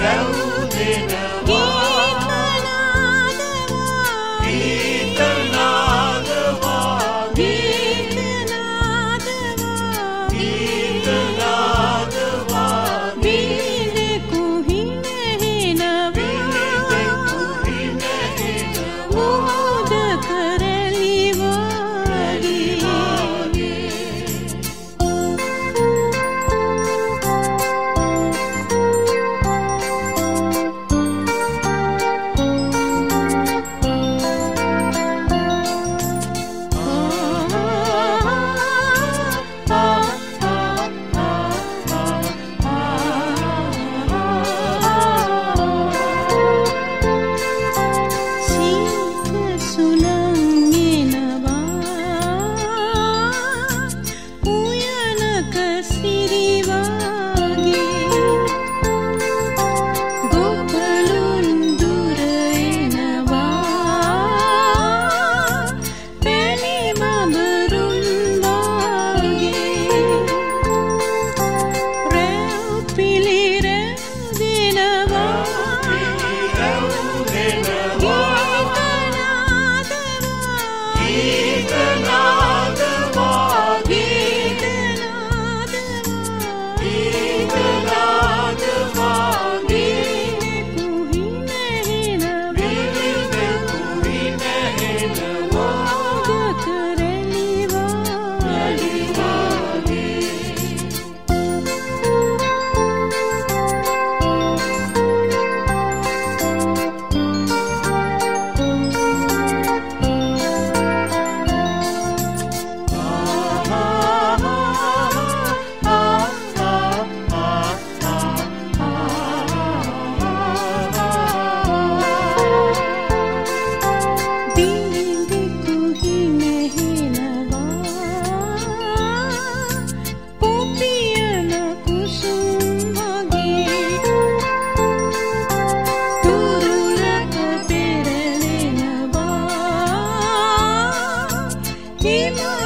lonely no more. que não